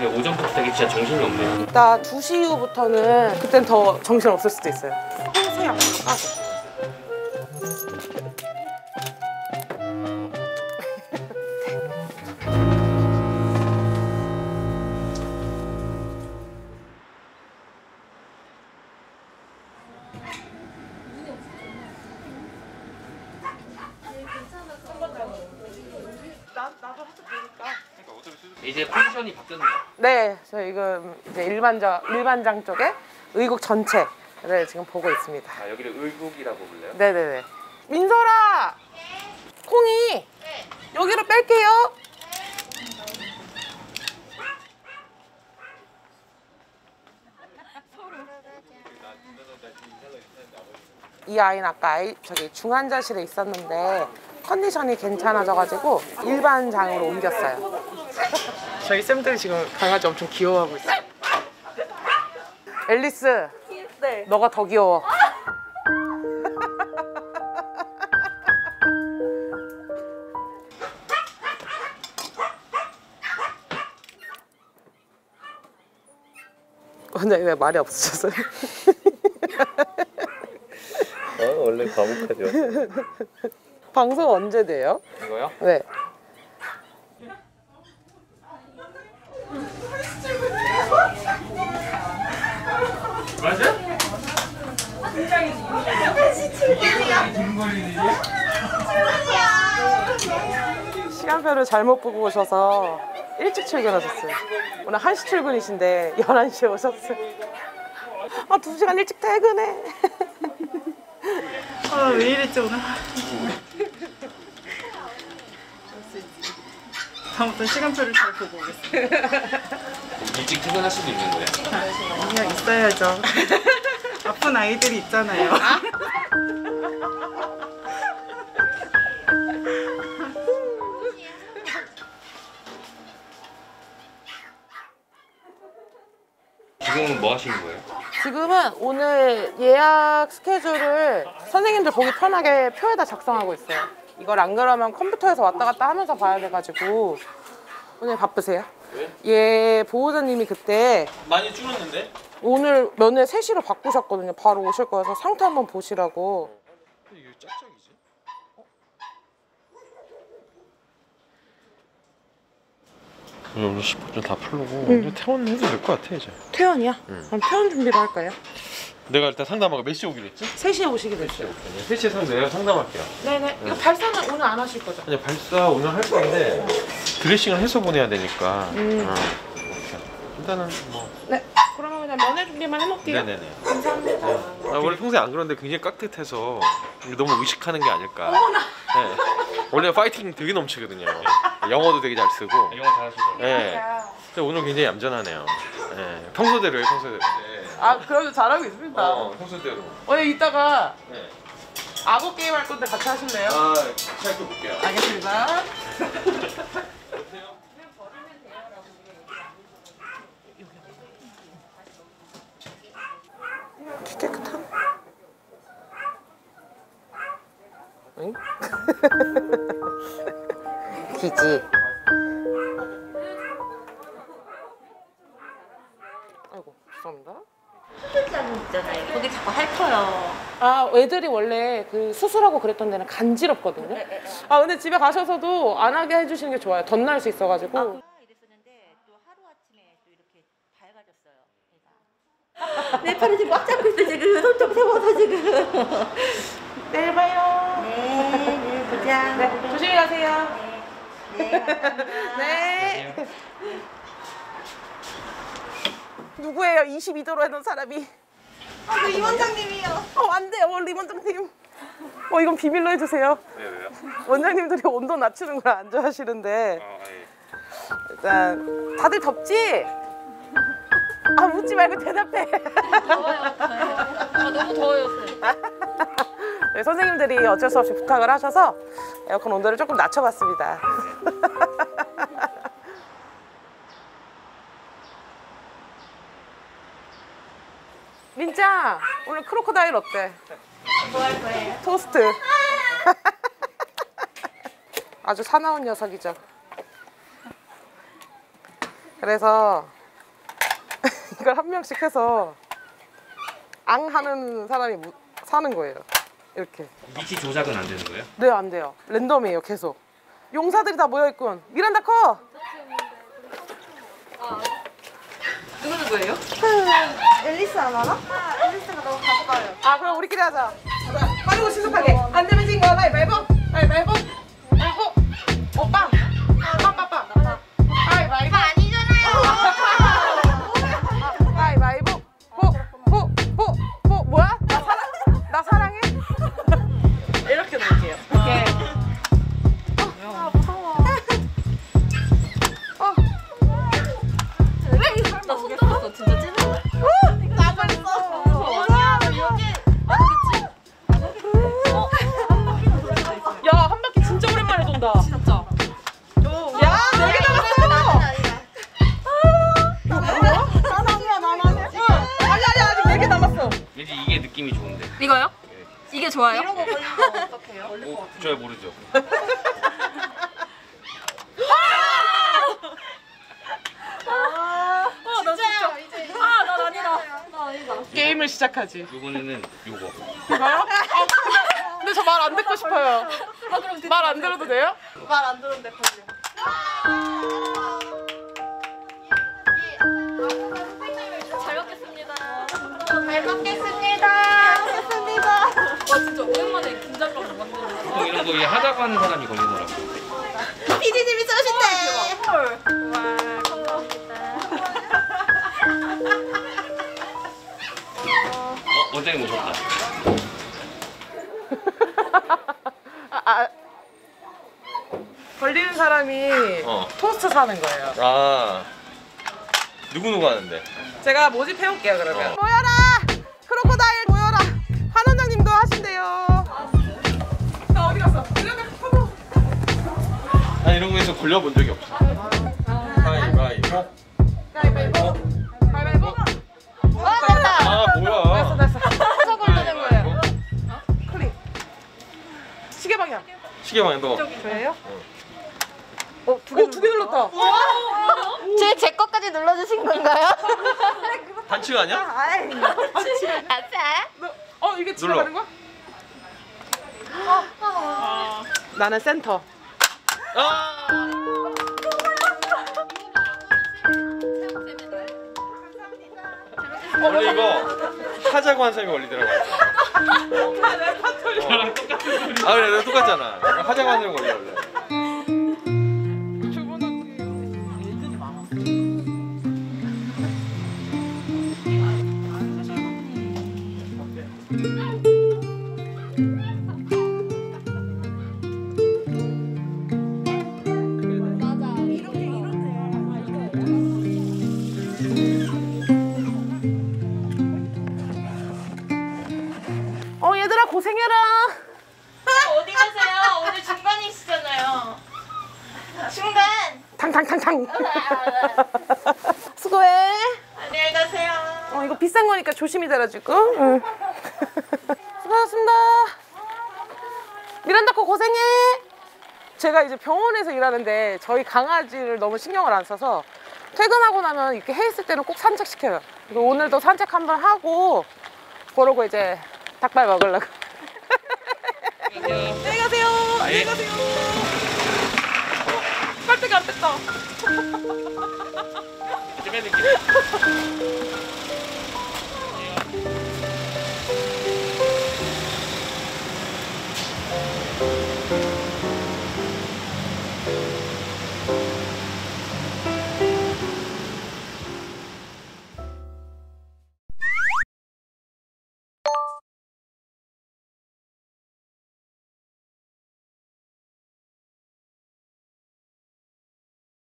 근데 오전부터 되게 진짜 정신이 없네요. 이따 2시 이후부터는 그땐 더 정신 없을 수도 있어요. 평소에 안 이제 포지션이 바뀌었네요. 네, 저 지금 이제 일반장 일반장 쪽에 의국 전체를 지금 보고 있습니다. 아, 여기를 의국이라고 불러요? 네 네 네. 민설아, 콩이 여기로 뺄게요. 이 아이는 아까 아이, 저기 중환자실에 있었는데 컨디션이 괜찮아져가지고 일반장으로 옮겼어요. 저희 쌤들이 지금 강아지 엄청 귀여워하고 있어요. 앨리스, 네. 너가 더 귀여워. 원장님 왜 말이 없으셨어요? 아, 원래 과묵하죠. 방송 언제 돼요? 이거요? 네. 시간표를 잘못 보고 오셔서 일찍 출근하셨어요. 오늘 1시 출근이신데 11시에 오셨어요. 아, 2시간 일찍 퇴근해. 아, 왜 이랬지 오늘? 다음부터 시간표를 잘 보고 오겠습니다. 일찍 퇴근할 수도 있는 거예요. 그냥 있어야죠. 아픈 아이들이 있잖아요. 지금은 뭐 하시는 거예요? 지금은 오늘 예약 스케줄을 선생님들 보기 편하게 표에다 작성하고 있어요. 이걸 안 그러면 컴퓨터에서 왔다 갔다 하면서 봐야 돼가지고 오늘 바쁘세요? 예, 보호자님이 그때 많이 줄었는데? 오늘 면회 3시로 바꾸셨거든요. 바로 오실 거여서 상태 한번 보시라고. 이게 짝짝 오늘 10분 다 풀고 이제 퇴원 해도 될 것 같아 이제 퇴원이야? 그럼 퇴원 준비를 할까요? 내가 일단 상담하고 몇 시에 오기로 했지? 3시에 오시게 됐어요. 3시에 상담 내가 상담할게요 네네. 이거 발사는 오늘 안 하실 거죠? 아니 발사 오늘 할 건데 드레싱을 해서 보내야 되니까 음. 어. 일단은 뭐 네. 그러면 그냥 면회 준비만 해놓을게요. 네네네 감사합니다. 아, 원래 평소에 안 그러는데 굉장히 깍듯해서 너무 의식하는 게 아닐까 네. 원래 파이팅 되게 넘치거든요 영어도 되게 잘 쓰고 영어 잘하시죠? 네. 근데 오늘 굉장히 얌전하네요 네. 평소대로 해요 평소대로 아, 그래도 잘하고 있습니다. 어, 평소대로 오늘 이따가 네. 악어 게임 할 건데 같이 하실래요? 아, 시작해 볼게요. 알겠습니다. 키 깨끗함? 응? 기지. 아이고, 죄송합니다. 수술자분 있잖아요. 거기 자꾸 핥혀요. 아, 애들이 원래 그 수술하고 그랬던 데는 간지럽거든요. 아, 근데 집에 가셔서도 안 하게 해주시는 게 좋아요. 덧날 수 있어가지고. 얘가. 내 팔을 지금 꽉 잡고 있어 지금 손좀 세워서 지금. 내일 봐요. 네, 네 보자. 네, 조심히 가세요. 네, 감사합니다. 네. 누구예요? 22도로 해놓은 사람이. 아, 이 원장님이요. 어, 안 돼요, 우리 원장님. 어, 이건 비밀로 해주세요. 네, 왜요? 원장님들이 온도 낮추는 걸 안 좋아하시는데. 아, 예. 일단, 다들 덥지? 아, 묻지 말고 대답해. 네, 선생님들이 어쩔 수 없이 부탁을 하셔서 에어컨 온도를 조금 낮춰봤습니다. 민짱, 오늘 크로커다일 어때? 뭐 할 거예요? 토스트. 아주 사나운 녀석이죠. 그래서 이걸 한 명씩 해서 앙 하는 사람이 무- 사는 거예요. 이렇게. 위치 조작은 안 되는 거예요? 네, 안 돼요. 랜덤이에요, 계속. 용사들이 다 모여 있군. 미란다 커. 누구 누구예요? 앨리스 안 알아? 앨리스가 너무 가까워요. 아, 그럼 우리끼리 하자. 자, 빠르고 신속하게. 안 되면 진 거. 가위바위보. 가위바위보. 가위바위보. 오빠. 느낌이 좋은데. 이거요? 이게 좋아요? 이런 거 걸리면 어떡해요? 오, 저 모르죠. 나 진짜. 아, 나 아니다. 나 아니다. 게임을 시작하지. 요번에는 요거. 이거요? 아, 근데 저 말 안 듣고 싶어요. 아, 그럼 말 안 들어도 돼요? 말 안 들었는데 걸려. 잘 먹겠습니다. 잘 먹겠습니다. 와 진짜 오랜만에 긴장감 만드는. 보통 이런 거 하자고 하는 사람이 걸리더라고. 피디님이 쏘신대. 사람이 어. 토스트 사는 거예요. 아 누구 누구 하는데? 제가 모집해 올게요, 그러면. 어. 모여라! 크로코다일 모여라! 한 원장님도 하신대요. 나 어디 갔어? 난 이런 거에서 걸려본 적이 없어. 가위바위보. 가위바위보. 가위바위보. 와 됐다. 아 뭐야? 됐어, 됐어. 어디서 고르는 거예요? 클릭. 시계 방향. 시계 방향 너. 저예요? 어, 두 개, 두개 눌렀다. 제, 제 것까지 눌러주신 건가요? 반칙 아니야? 아싸. 너, 어, 이게 집에 눌러. 가는 거야? 나는 센터. 아. 원래 이거 하자고 한 사람이 걸리더라고. 저랑 똑같은 소리. 아 그래, 내가 똑같잖아. 하자고 한 사람이 걸려 원래. 고생해라. 어디 가세요? 오늘 중간이시잖아요. 중간. 탕탕탕탕. 수고해. 안녕히 가세요. 어, 이거 비싼 거니까 조심히 달아주고. 응. 수고하셨습니다. 미란다 코 고생해. 제가 이제 병원에서 일하는데 저희 강아지를 너무 신경을 안 써서 퇴근하고 나면 이렇게 해 있을 때는 꼭 산책시켜요. 오늘도 산책 한번 하고 그러고 이제 닭발 먹으려고. 안녕히 가세요. 안녕히 가세요. 어, 빨대가 안 뺐다. 좀 해드릴게요.